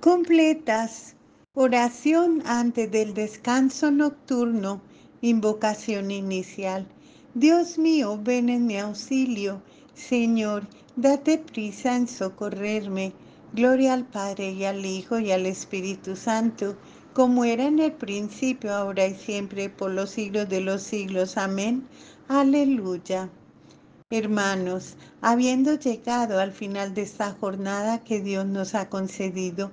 Completas. Oración antes del descanso nocturno. Invocación inicial. Dios mío, ven en mi auxilio. Señor, date prisa en socorrerme. Gloria al Padre y al Hijo y al Espíritu Santo, como era en el principio, ahora y siempre, por los siglos de los siglos. Amén. Aleluya. Hermanos, habiendo llegado al final de esta jornada que Dios nos ha concedido,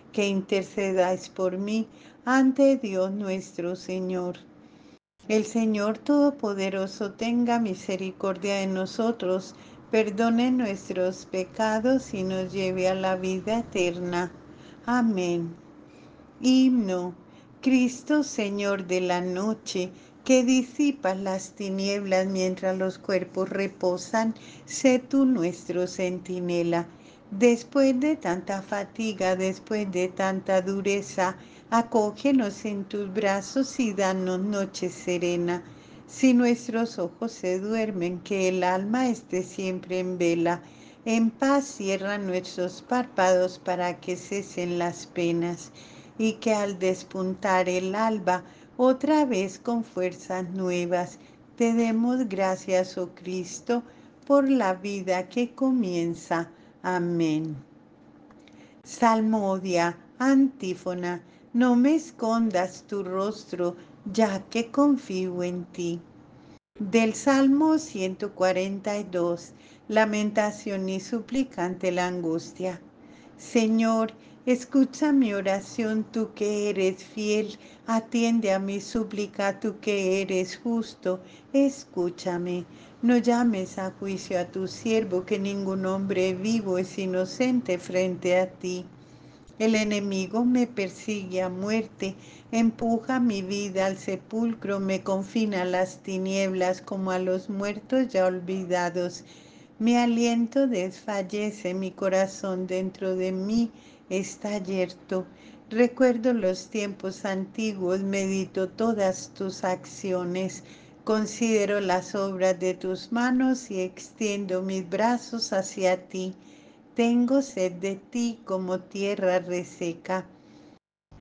que intercedáis por mí ante Dios nuestro Señor. El Señor Todopoderoso tenga misericordia de nosotros, perdone nuestros pecados y nos lleve a la vida eterna. Amén. Himno, Cristo Señor de la noche, que disipas las tinieblas mientras los cuerpos reposan, sé tú nuestro centinela. Después de tanta fatiga, después de tanta dureza, acógenos en tus brazos y danos noche serena. Si nuestros ojos se duermen, que el alma esté siempre en vela. En paz cierra nuestros párpados para que cesen las penas y que al despuntar el alba, otra vez con fuerzas nuevas, te demos gracias, oh Cristo, por la vida que comienza. Amén. Salmodia, antífona, no me escondas tu rostro, ya que confío en ti. Del Salmo 142, lamentación y suplicante la angustia. Señor, Escucha mi oración, tú que eres fiel, atiende a mi súplica, tú que eres justo, escúchame. No llames a juicio a tu siervo, que ningún hombre vivo es inocente frente a ti. El enemigo me persigue a muerte, empuja mi vida al sepulcro, me confina a las tinieblas como a los muertos ya olvidados. Mi aliento desfallece, mi corazón dentro de mí está yerto. Recuerdo los tiempos antiguos, medito todas tus acciones, considero las obras de tus manos y extiendo mis brazos hacia ti. Tengo sed de ti como tierra reseca.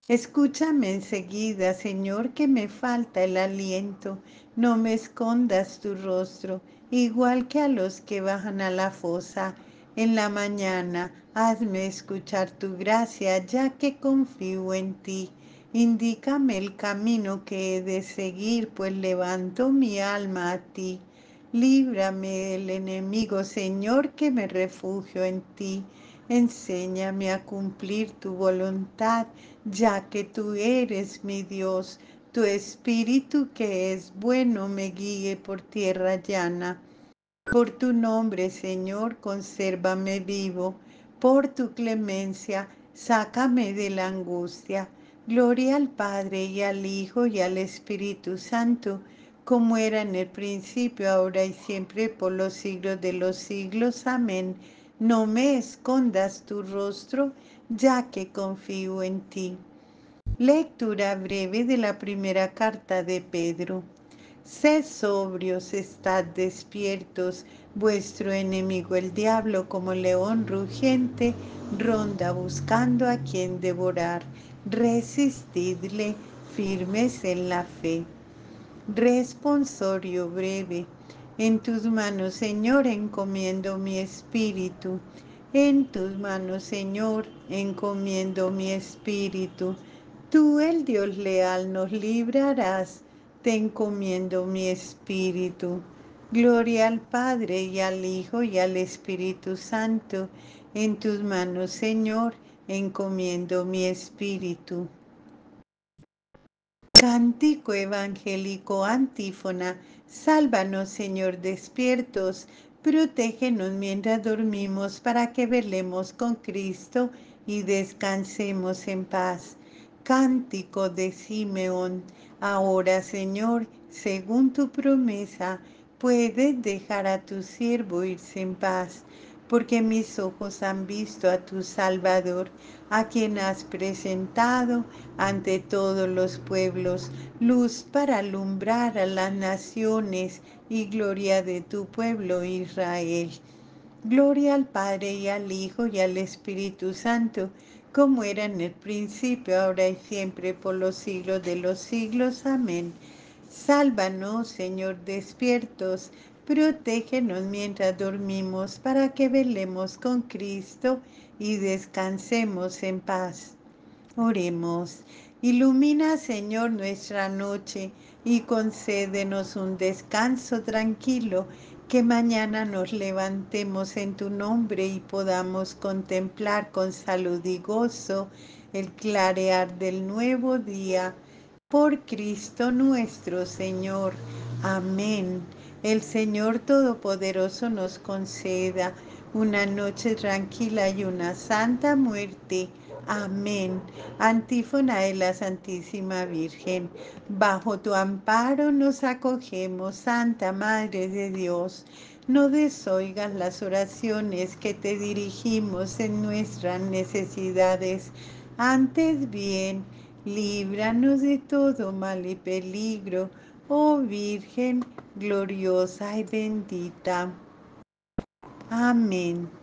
Escúchame enseguida, Señor, que me falta el aliento. No me escondas tu rostro, igual que a los que bajan a la fosa en la mañana. Hazme escuchar tu gracia, ya que confío en ti. Indícame el camino que he de seguir, pues levanto mi alma a ti. Líbrame del enemigo, Señor, que me refugio en ti. Enséñame a cumplir tu voluntad, ya que tú eres mi Dios. Tu espíritu que es bueno me guíe por tierra llana. Por tu nombre, Señor, consérvame vivo por tu clemencia, sácame de la angustia. Gloria al Padre y al Hijo y al Espíritu Santo, como era en el principio, ahora y siempre, por los siglos de los siglos. Amén. No me escondas tu rostro, ya que confío en ti. Lectura breve de la primera carta de Pedro. Sed sobrios, estad despiertos, vuestro enemigo el diablo como león rugiente ronda buscando a quien devorar. Resistidle firmes en la fe. Responsorio breve. En tus manos, Señor, encomiendo mi espíritu. En tus manos, Señor, encomiendo mi espíritu. Tú, el Dios leal, nos librarás te encomiendo mi espíritu. Gloria al Padre y al Hijo y al Espíritu Santo. En tus manos, Señor, encomiendo mi espíritu. Cántico evangélico antífona. Sálvanos, Señor, despiertos. Protégenos mientras dormimos para que velemos con Cristo y descansemos en paz. Cántico de Simeón. Ahora, Señor, según tu promesa, puedes dejar a tu siervo irse en paz, porque mis ojos han visto a tu Salvador, a quien has presentado ante todos los pueblos, luz para alumbrar a las naciones y gloria de tu pueblo Israel. Gloria al Padre y al Hijo y al Espíritu Santo, como era en el principio, ahora y siempre, por los siglos de los siglos. Amén. Sálvanos, Señor, despiertos, protégenos mientras dormimos, para que velemos con Cristo y descansemos en paz. Oremos. Ilumina, Señor, nuestra noche y concédenos un descanso tranquilo que mañana nos levantemos en tu nombre y podamos contemplar con salud y gozo el clarear del nuevo día. Por Cristo nuestro Señor. Amén. El Señor Todopoderoso nos conceda una noche tranquila y una santa muerte. Amén. Antífona de la Santísima Virgen. Bajo tu amparo nos acogemos, Santa Madre de Dios. No desoigas las oraciones que te dirigimos en nuestras necesidades. Antes bien, líbranos de todo mal y peligro, oh Virgen gloriosa y bendita. Amén.